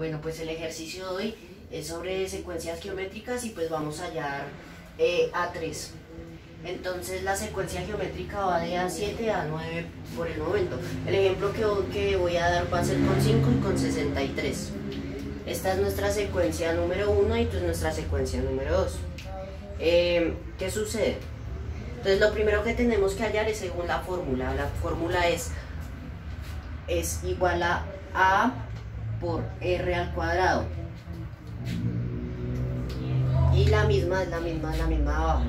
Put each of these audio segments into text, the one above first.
Bueno, pues el ejercicio de hoy es sobre secuencias geométricas y pues vamos a hallar eh, A3. Entonces la secuencia geométrica va de A7 a 9 por el momento. El ejemplo que, que voy a dar va a ser con 5 y con 63. Esta es nuestra secuencia número 1 y esto es nuestra secuencia número 2. Eh, ¿Qué sucede? Entonces lo primero que tenemos que hallar es según la fórmula. La fórmula es, es igual a A por R al cuadrado. Y la misma es la misma, la misma abajo.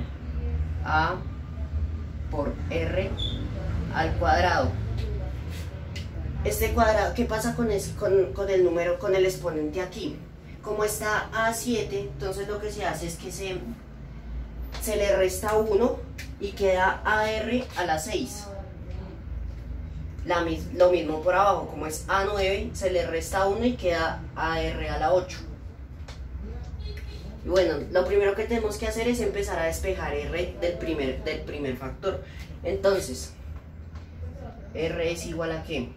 A por R al cuadrado. Este cuadrado, ¿qué pasa con, con, el número, con el exponente aquí? Como está A7, entonces lo que se hace es que se, se le resta 1 y queda AR a la 6. Lo mismo por abajo, como es A9, se le resta 1 y queda AR a la 8. Y bueno, lo primero que tenemos que hacer es empezar a despejar R del primer, del primer factor. Entonces, R es igual a qué?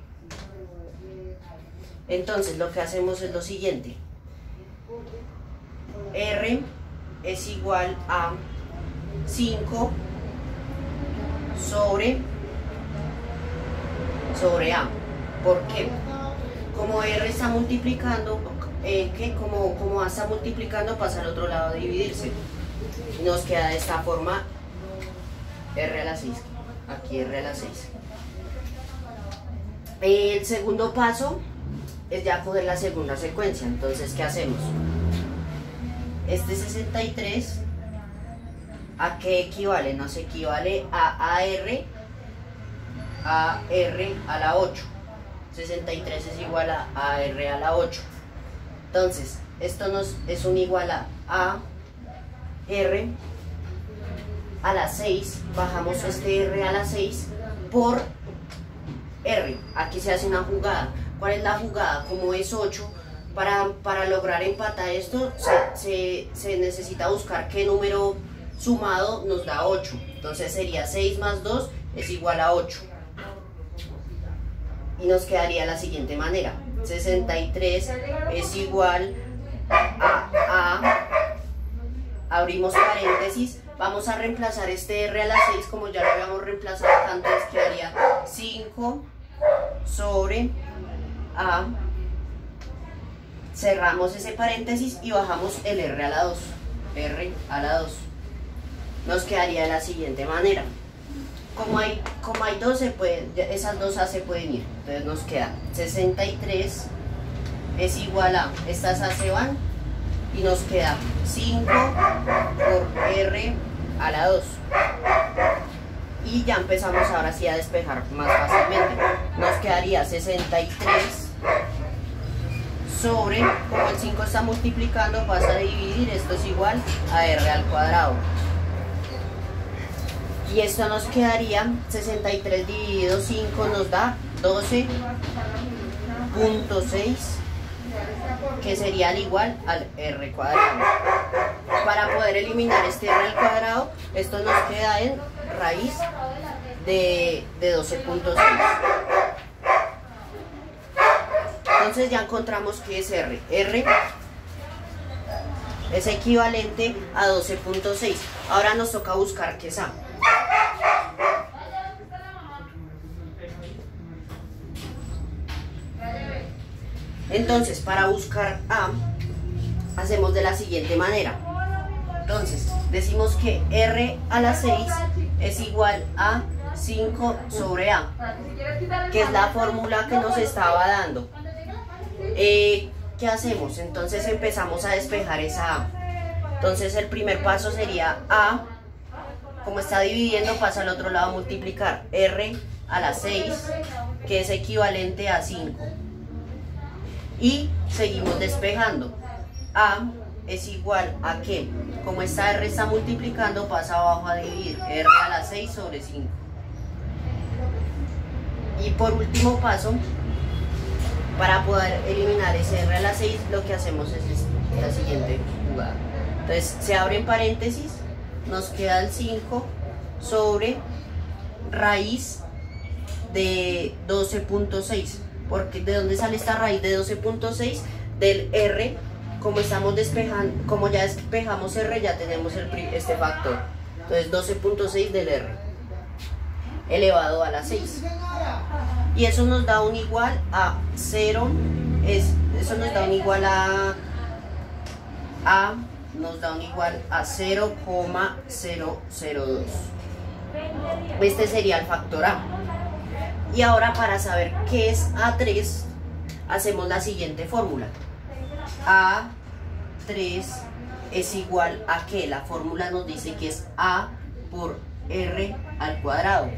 Entonces, lo que hacemos es lo siguiente. R es igual a 5 sobre, sobre A. ¿Por qué? Como R está multiplicando, eh, que como, como A está multiplicando pasa al otro lado a dividirse. Nos queda de esta forma R a la 6. Aquí R a la 6. El segundo paso es ya coger la segunda secuencia. Entonces, ¿qué hacemos? Este 63 ¿A qué equivale? Nos equivale a AR, a R a la 8. 63 es igual a AR a la 8. Entonces, esto nos es un igual a A, R a la 6. Bajamos este R a la 6 por R. Aquí se hace una jugada. ¿Cuál es la jugada? Como es 8, para, para lograr empatar esto se, se necesita buscar qué número sumado nos da 8. Entonces sería 6 más 2 es igual a 8. Y nos quedaría de la siguiente manera. 63 es igual a, a, abrimos paréntesis, vamos a reemplazar este R a la 6 como ya lo habíamos reemplazado antes, quedaría 5 sobre A, cerramos ese paréntesis y bajamos el R a la 2, R a la 2 nos quedaría de la siguiente manera. Como hay, como hay 12, esas dos A se pueden ir. Entonces nos queda 63 es igual a, estas A se van y nos queda 5 por R a la 2. Y ya empezamos ahora sí a despejar más fácilmente. Nos quedaría 63 sobre, como el 5 está multiplicando, pasa a dividir, esto es igual a R al cuadrado. Y esto nos quedaría 63 dividido 5 nos da 12.6 que sería al igual al r cuadrado. Para poder eliminar este r al cuadrado, esto nos queda en raíz de, de 12.6. Entonces ya encontramos que es r. r es equivalente a 12.6. Ahora nos toca buscar qué es a. Entonces, para buscar A, hacemos de la siguiente manera. Entonces, decimos que R a la 6 es igual a 5 sobre A, que es la fórmula que nos estaba dando. Eh, ¿Qué hacemos? Entonces empezamos a despejar esa A. Entonces el primer paso sería A, como está dividiendo, pasa al otro lado a multiplicar R a la 6, que es equivalente a 5 y seguimos despejando. A es igual a que, como esta R está multiplicando, pasa abajo a dividir R a la 6 sobre 5. Y por último paso, para poder eliminar ese R a la 6, lo que hacemos es la siguiente jugada. Entonces se abre en paréntesis, nos queda el 5 sobre raíz de 12.6 porque ¿de dónde sale esta raíz de 12.6? del R, como estamos despejando, como ya despejamos R, ya tenemos este factor. Entonces 12.6 del R elevado a la 6. Y eso nos da un igual a 0, es, eso nos da un igual a, a nos da un igual a 0,002. Este sería el factor A. Y ahora para saber qué es A3, hacemos la siguiente fórmula. A3 es igual a que la fórmula nos dice que es A por R al cuadrado.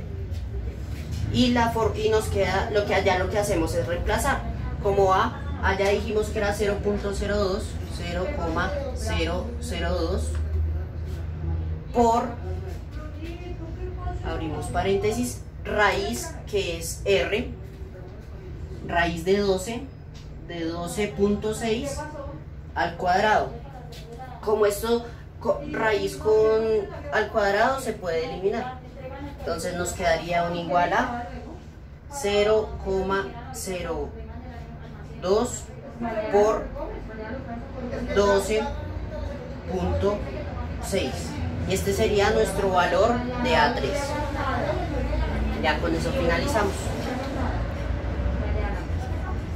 Y, la y nos queda, lo que allá lo que hacemos es reemplazar. Como A, allá dijimos que era 0.02, 0,002 por, abrimos paréntesis, raíz que es R, raíz de 12, de 12.6 al cuadrado. Como esto, raíz con al cuadrado se puede eliminar. Entonces nos quedaría un igual a 0,02 por 12.6 y este sería nuestro valor de A3 ya con eso finalizamos.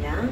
Ya